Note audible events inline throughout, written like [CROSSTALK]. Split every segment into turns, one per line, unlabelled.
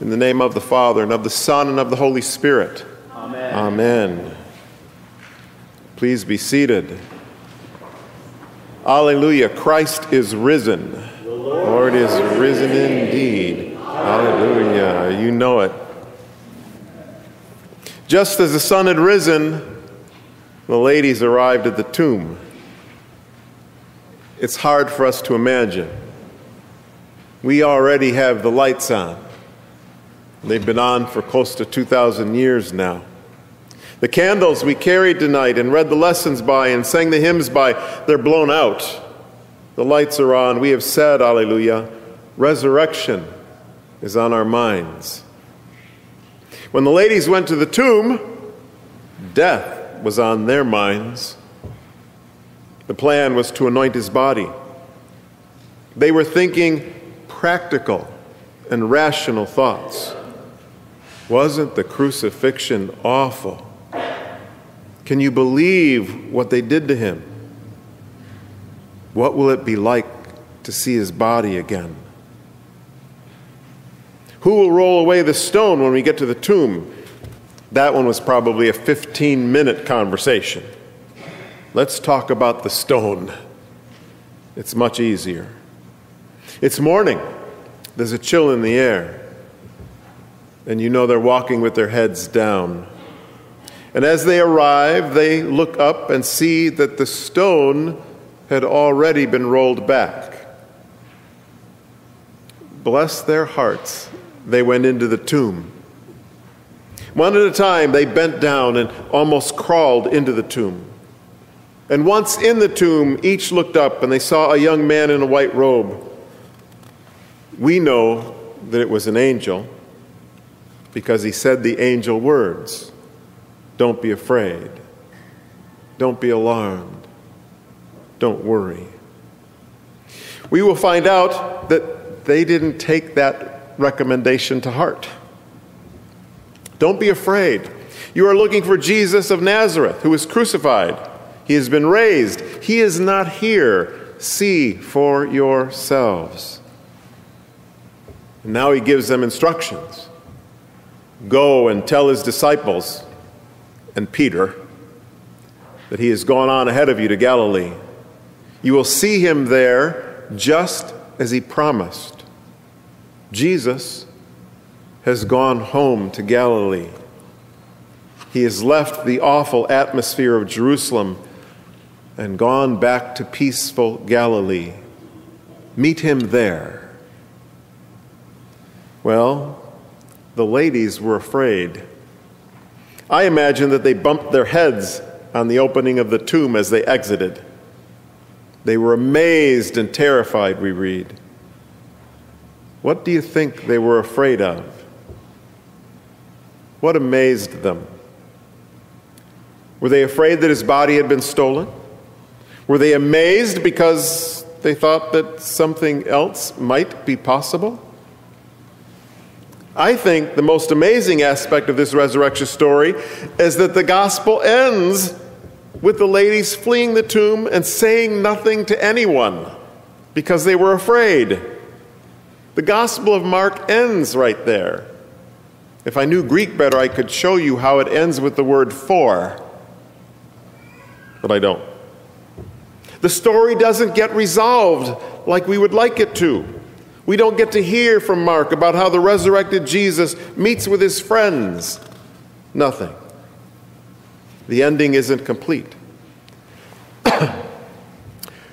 In the name of the Father, and of the Son, and of the Holy Spirit.
Amen.
Amen. Please be seated. Alleluia. Christ is risen. The Lord is risen indeed. Hallelujah. You know it. Just as the sun had risen, the ladies arrived at the tomb. It's hard for us to imagine. We already have the lights on. They've been on for close to 2,000 years now. The candles we carried tonight and read the lessons by and sang the hymns by, they're blown out. The lights are on. We have said, Alleluia, resurrection is on our minds. When the ladies went to the tomb, death was on their minds. The plan was to anoint his body. They were thinking practical and rational thoughts. Wasn't the crucifixion awful? Can you believe what they did to him? What will it be like to see his body again? Who will roll away the stone when we get to the tomb? That one was probably a 15 minute conversation. Let's talk about the stone. It's much easier. It's morning. There's a chill in the air. And you know they're walking with their heads down. And as they arrive, they look up and see that the stone had already been rolled back. Bless their hearts, they went into the tomb. One at a time, they bent down and almost crawled into the tomb. And once in the tomb, each looked up and they saw a young man in a white robe. We know that it was an angel because he said the angel words Don't be afraid, don't be alarmed, don't worry. We will find out that they didn't take that recommendation to heart. Don't be afraid. You are looking for Jesus of Nazareth, who was crucified. He has been raised. He is not here. See for yourselves. And now he gives them instructions Go and tell his disciples and Peter that he has gone on ahead of you to Galilee. You will see him there just as he promised. Jesus has gone home to Galilee. He has left the awful atmosphere of Jerusalem and gone back to peaceful Galilee. Meet him there. Well, the ladies were afraid. I imagine that they bumped their heads on the opening of the tomb as they exited. They were amazed and terrified, we read. What do you think they were afraid of? What amazed them? Were they afraid that his body had been stolen? Were they amazed because they thought that something else might be possible? I think the most amazing aspect of this resurrection story is that the gospel ends with the ladies fleeing the tomb and saying nothing to anyone because they were afraid. The Gospel of Mark ends right there. If I knew Greek better, I could show you how it ends with the word for, but I don't. The story doesn't get resolved like we would like it to. We don't get to hear from Mark about how the resurrected Jesus meets with his friends. Nothing. The ending isn't complete. [COUGHS]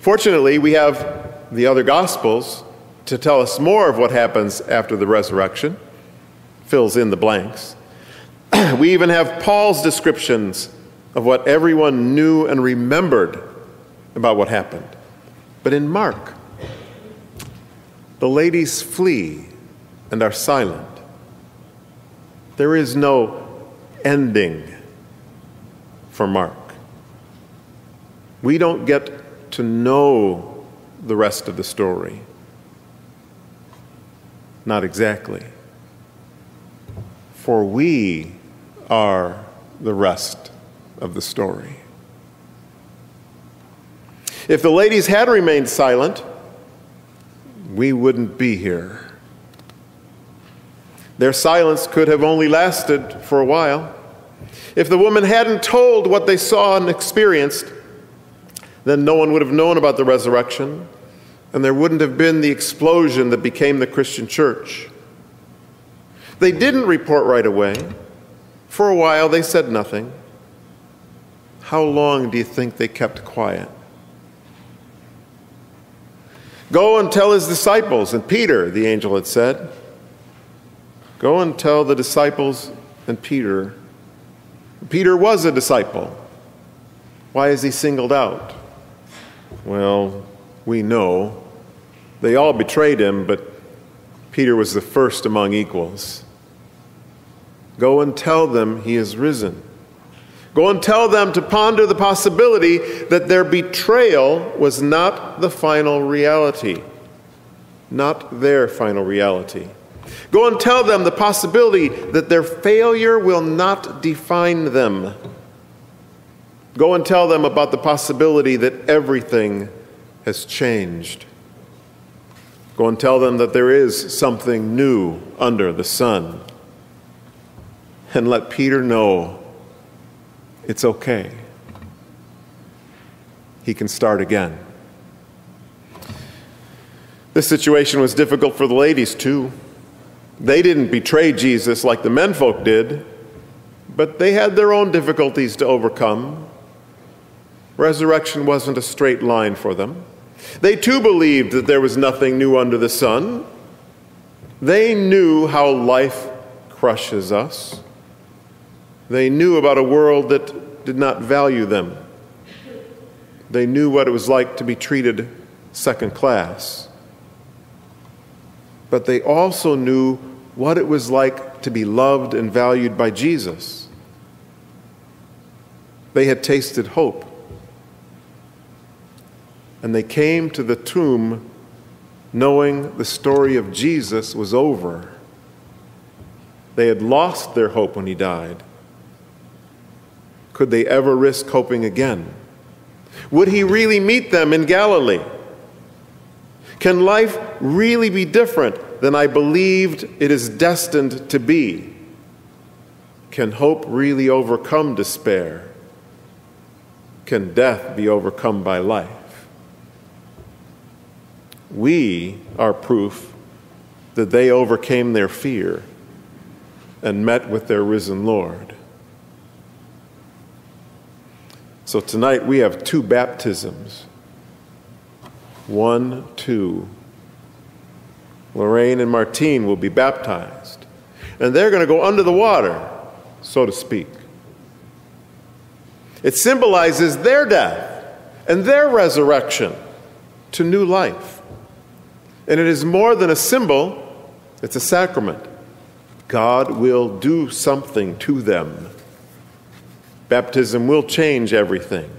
Fortunately, we have the other Gospels to tell us more of what happens after the resurrection, fills in the blanks. [COUGHS] we even have Paul's descriptions of what everyone knew and remembered about what happened. But in Mark, the ladies flee and are silent. There is no ending for Mark. We don't get to know the rest of the story. Not exactly. For we are the rest of the story. If the ladies had remained silent, we wouldn't be here. Their silence could have only lasted for a while. If the woman hadn't told what they saw and experienced, then no one would have known about the resurrection, and there wouldn't have been the explosion that became the Christian church. They didn't report right away. For a while, they said nothing. How long do you think they kept quiet? Go and tell his disciples, and Peter, the angel had said. Go and tell the disciples and Peter. Peter was a disciple. Why is he singled out? Well, we know. They all betrayed him, but Peter was the first among equals. Go and tell them he is risen. Go and tell them to ponder the possibility that their betrayal was not the final reality, not their final reality. Go and tell them the possibility that their failure will not define them. Go and tell them about the possibility that everything has changed. Go and tell them that there is something new under the sun. And let Peter know it's okay. He can start again. This situation was difficult for the ladies, too. They didn't betray Jesus like the menfolk did, but they had their own difficulties to overcome. Resurrection wasn't a straight line for them. They too believed that there was nothing new under the sun. They knew how life crushes us. They knew about a world that did not value them. They knew what it was like to be treated second class. But they also knew what it was like to be loved and valued by Jesus. They had tasted hope. And they came to the tomb knowing the story of Jesus was over. They had lost their hope when he died. Could they ever risk hoping again? Would he really meet them in Galilee? Can life really be different than I believed it is destined to be? Can hope really overcome despair? Can death be overcome by life? We are proof that they overcame their fear and met with their risen Lord. So tonight we have two baptisms. One, two. Lorraine and Martine will be baptized. And they're going to go under the water, so to speak. It symbolizes their death and their resurrection to new life. And it is more than a symbol, it's a sacrament. God will do something to them Baptism will change everything.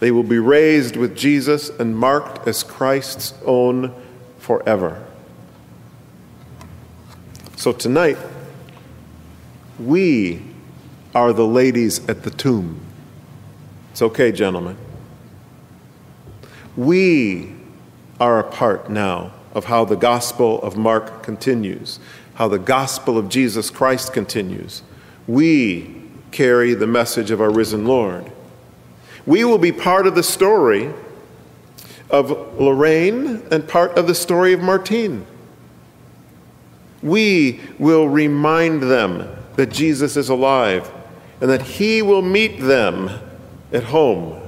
They will be raised with Jesus and marked as Christ's own forever. So tonight, we are the ladies at the tomb. It's okay, gentlemen. We are a part now of how the gospel of Mark continues, how the gospel of Jesus Christ continues. We carry the message of our risen Lord. We will be part of the story of Lorraine and part of the story of Martine. We will remind them that Jesus is alive and that He will meet them at home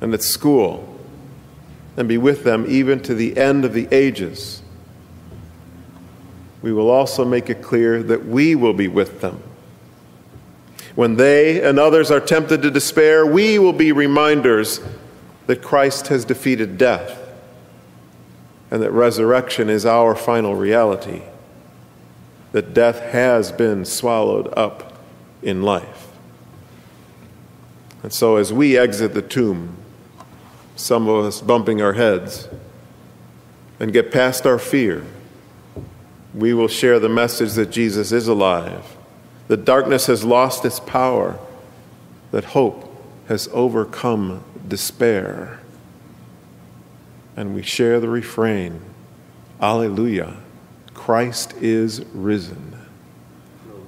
and at school and be with them even to the end of the ages. We will also make it clear that we will be with them when they and others are tempted to despair, we will be reminders that Christ has defeated death and that resurrection is our final reality, that death has been swallowed up in life. And so, as we exit the tomb, some of us bumping our heads, and get past our fear, we will share the message that Jesus is alive that darkness has lost its power, that hope has overcome despair. And we share the refrain Alleluia, Christ is risen.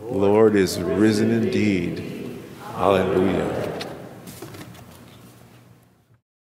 The Lord is risen indeed. Hallelujah.